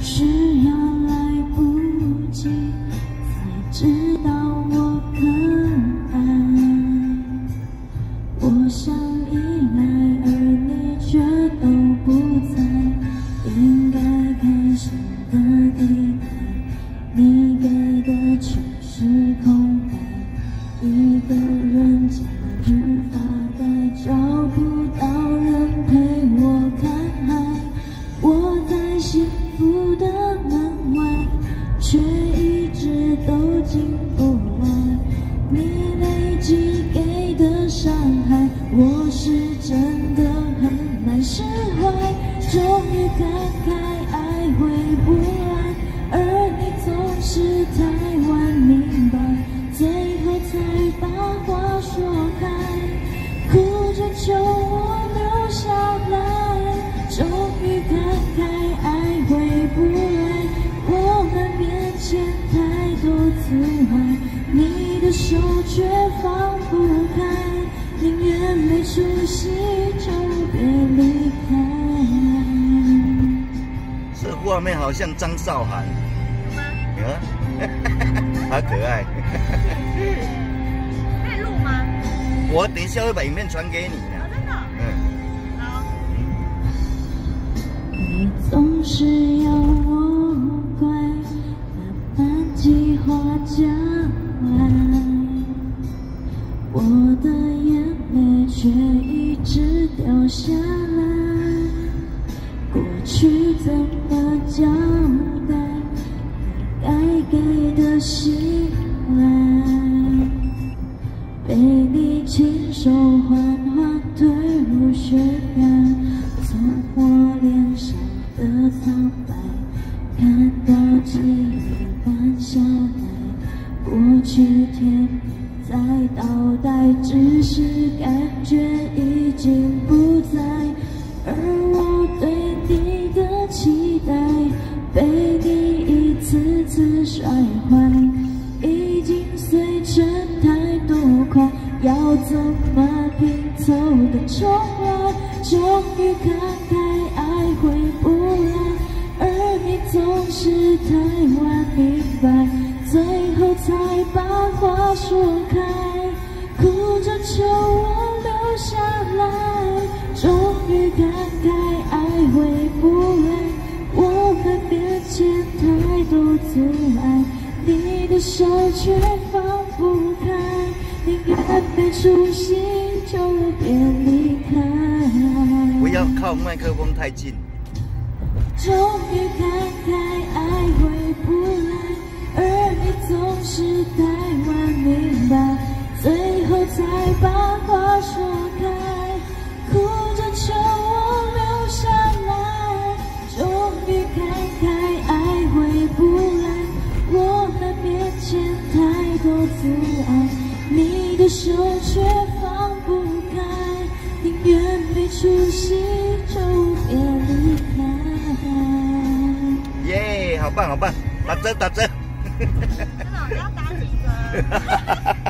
是都进不来。你累积给的伤害，我是真的很难释怀。终于看开爱回不来，而你总是太晚明白，最后才把话说开，哭着求多阻碍，你的手却放不开，宁愿没出息就别离开。这画面好像张韶涵，有吗？嗯，好可爱。可以录吗？我等一下会把影片传给你将来，我的眼泪却一直掉下来。过去怎么交代？你该给的信赖，被你亲手缓缓推入悬崖，从我脸上的苍白，看到记忆慢下，去甜蜜在倒带，只是感觉已经不在，而我对你的期待，被你一次次摔坏，已经碎成太多块，要怎么拼凑的重来？终于看开爱回不来，而你总是太晚明白，最后才把话说开，哭着求我留下来。终于感慨爱回不来，我们面前太多阻碍，你的手却放不开，宁愿没出息就别离开。不要靠麦克风太近。终于感慨爱回不来，阻碍，你的手却放不开，宁愿没出息就别离开。耶，好棒好棒，打针打折。真的哦，你要打几折？